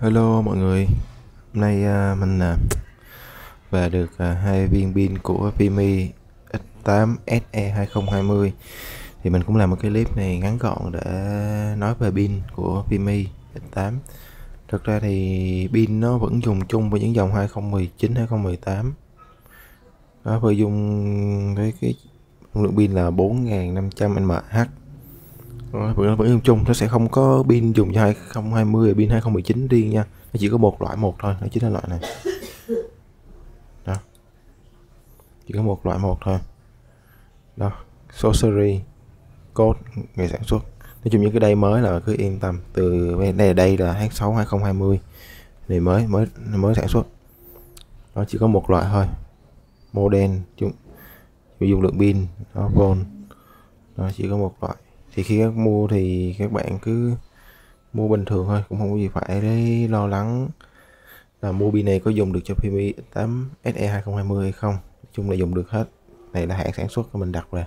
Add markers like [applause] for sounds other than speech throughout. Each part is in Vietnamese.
Hello mọi người. Hôm nay uh, mình uh, về được uh, hai viên pin của Pimi X8 SE 2020 Thì mình cũng làm một cái clip này ngắn gọn để nói về pin của Pimi X8 Thực ra thì pin nó vẫn dùng chung với những dòng 2019 2018 Nó vừa dùng với cái lượng pin là 4500 mAh. Đó, vẫn vẫn dùng chung nó sẽ không có pin dùng cho 2020 và pin 2019 riêng nha. Nó chỉ có một loại một thôi đó chính là loại này. Đó. Chỉ có một loại một thôi. Đó sorcery code ngày sản xuất. Nói chung những cái đây mới là cứ yên tâm. Từ đây đây là tháng 6 2020 này mới mới mới sản xuất. Nó chỉ có một loại thôi. Model chung dùng lượng pin nó volt nó chỉ có một loại thì khi các mua thì các bạn cứ mua bình thường thôi, cũng không có gì phải đấy, lo lắng là mua pin này có dùng được cho PMI 8 SE 2020 hay không. Nói chung là dùng được hết. Này là hãng sản xuất của mình đặt rồi.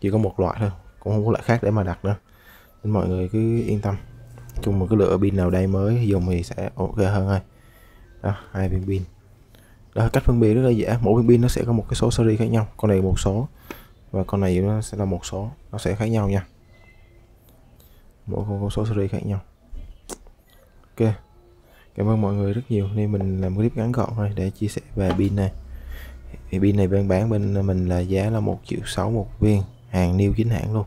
Chỉ có một loại thôi, cũng không có loại khác để mà đặt nữa. Nên mọi người cứ yên tâm. Chung một cái lựa pin nào đây mới dùng thì sẽ ok hơn thôi. Đó, hai viên pin. Đó, cách phân biệt rất là dễ. Mỗi viên pin nó sẽ có một cái số series khác nhau. Con này một số và con này nó sẽ là một số. Nó sẽ khác nhau nha mỗi con số series khác nhau. Ok. Cảm ơn mọi người rất nhiều. Nên mình làm clip ngắn gọn thôi để chia sẻ về pin này. Thì pin này bên bán bên mình là giá là một triệu sáu một viên hàng new chính hãng luôn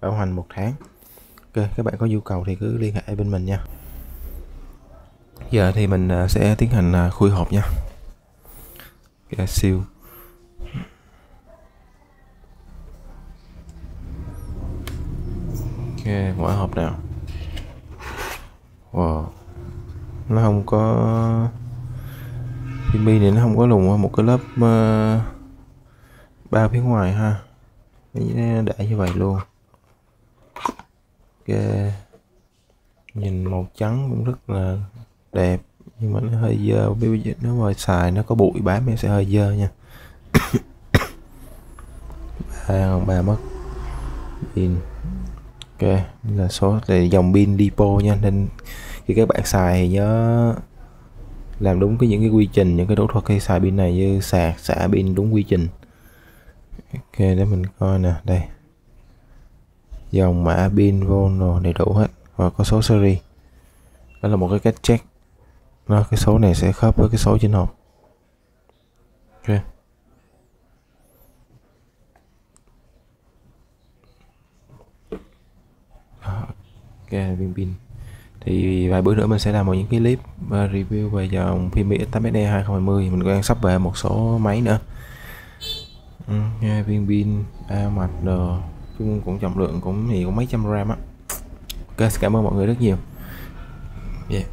bảo hành một tháng. Ok các bạn có nhu cầu thì cứ liên hệ bên mình nha. Giờ thì mình à, sẽ tiến hành à, khui hộp nha. Okay, siêu ok mở hộp nào? Wow. Nó không có Pimi này nó không có lùng qua một cái lớp ờ, uh, bao phía ngoài ha. Nó để như vậy luôn. Ok. Nhìn màu trắng cũng rất là đẹp nhưng mà nó hơi dơ. Nếu mà xài nó có bụi bám em sẽ hơi dơ nha. [coughs] Ba ba mất. Pin ok, là số là dòng pin lipo nha. Nên khi các bạn xài thì nhớ làm đúng cái những cái quy trình, những cái đấu thuật khi xài pin này, như sạc, xả pin đúng quy trình. Ok, để mình coi nè, đây. Dòng mã pin volt rồi đầy đủ hết. Và có số series. Đó là một cái cách check. Nó cái số này sẽ khớp với cái số trên hộp. Ok ok viên pin. Thì vài bữa nữa mình sẽ làm một những cái clip ờ, review về dòng Pimi X8SE 2020 mình đang sắp về một số máy nữa. Ừ, viên pin A mặt đồ chung cũng trọng lượng cũng thì cũng mấy trăm gram á. Ok cảm ơn mọi người rất nhiều. Yeah.